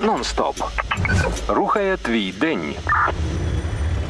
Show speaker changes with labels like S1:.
S1: Нон-стоп. Рухає твій день.